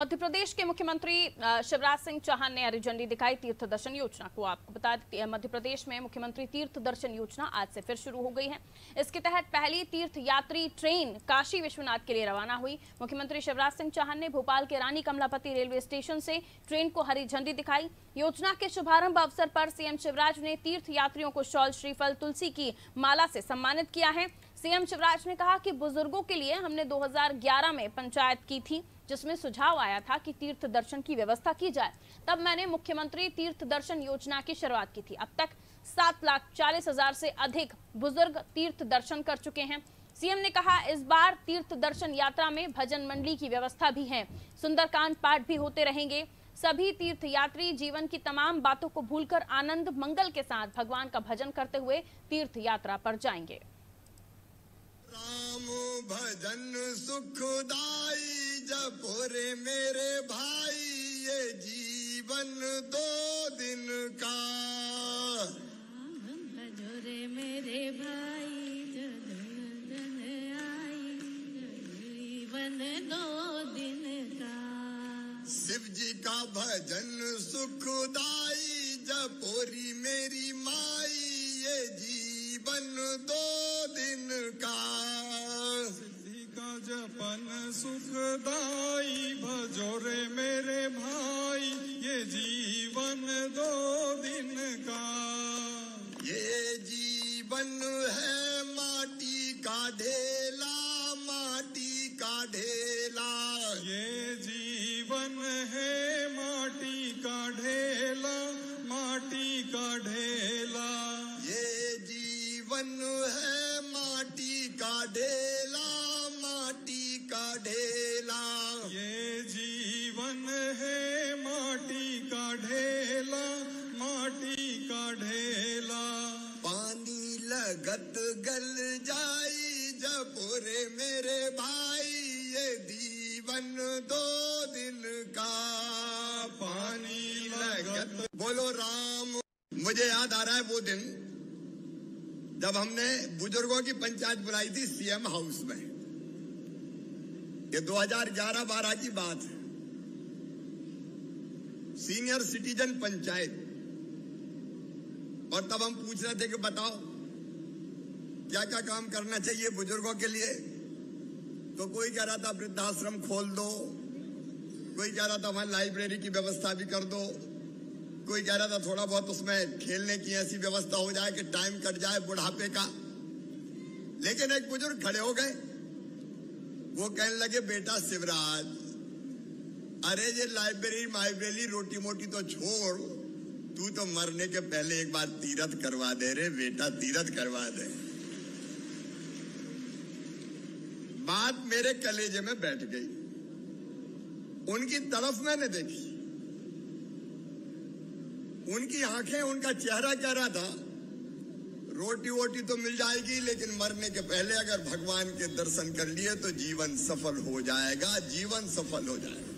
मध्य प्रदेश के मुख्यमंत्री शिवराज सिंह चौहान ने हरी झंडी दिखाई, तीर्थ दर्शन योजना को आपको बता दें। मध्य प्रदेश में मुख्यमंत्री तीर्थ दर्शन योजना आज से फिर शुरू हो गई है। इसके तहत पहली तीर्थ यात्री ट्रेन काशी विश्वनाथ के लिए रवाना हुई। मुख्यमंत्री शिवराज सिंह चौहान ने भोपाल के रानी कमलापति रेलवे स्टेशन से ट्रेन को हरी झंडी दिखाई। योजना के शुभारंभ अवसर पर सीएम शिवराज ने तीर्थ यात्रियों को शॉल, श्रीफल, तुलसी की माला से सम्मानित किया है। सीएम शिवराज ने कहा कि बुज़ुर्गों के लिए हमने 2011 में पंचायत की थी, जिसमें सुझाव आया था कि तीर्थ दर्शन की व्यवस्था की जाए। तब मैंने मुख्यमंत्री तीर्थ दर्शन योजना की शुरुआत की थी। अब तक सात लाख चालीस हज़ार से अधिक बुज़ुर्ग तीर्थ दर्शन कर चुके हैं। सीएम ने कहा, इस बार तीर्थ दर्शन यात्रा में भजन मंडली की व्यवस्था भी है। सुंदरकांड पाठ भी होते रहेंगे। सभी तीर्थ यात्री जीवन की तमाम बातों को भूलकर आनंद मंगल के साथ भगवान का भजन करते हुए तीर्थ यात्रा पर जाएँगे। राम भजन सुखदाई जपोरे मेरे भाई ये जीवन दो दिन का। भजोरे मेरे भाई जो दुल्हन आई जीवन दो दिन का। शिव जी का भजन सुखदाई जपोरी मेरी माई ये जीवन दो दिन का। सुखदाई भजोरे मेरे भाई ये जीवन दो दिन का। ये जीवन है माटी का ढेला माटी का ढेला। ये जीवन है माटी का ढेला माटी का ढेला। ये जीवन है माटी का ढेला। जीवन है माटी का ढेला माटी का ढेला। पानी लगत गल जाई जपुरे मेरे भाई ये जीवन दो दिन का। पानी लगत बोलो राम मुझे याद आ रहा है वो दिन जब हमने बुज़ुर्गों की पंचायत बुलाई थी सीएम हाउस में। ये 2011-12 की बात है। सीनियर सिटीजन पंचायत और तब हम पूछ रहे थे कि बताओ, क्या क्या काम करना चाहिए बुज़ुर्गों के लिए? तो कोई कह रहा था, वृद्धाश्रम खोल दो। कोई कह रहा था, वहाँ लाइब्रेरी की व्यवस्था भी कर दो। कोई कह रहा था, थोड़ा बहुत उसमें खेलने की ऐसी व्यवस्था हो जाए कि टाइम कट जाए बुढ़ापे का। लेकिन एक बुज़ुर्ग खड़े हो गए। वो कहने लगे, बेटा शिवराज अरे ये लाइब्रेरी माइब्रेरी रोटी मोटी तो छोड़। तू तो मरने के पहले एक बार तीरथ करवा दे रे, बेटा, तीरथ करवा दे। बात मेरे कलेजे में बैठ गई। उनकी तरफ़ मैंने देखी। उनकी आँखें, उनका चेहरा कह रहा था रोटी वोटी तो मिल जाएगी, लेकिन मरने के पहले अगर भगवान के दर्शन कर लिए तो जीवन सफल हो जाएगा, जीवन सफल हो जाएगा।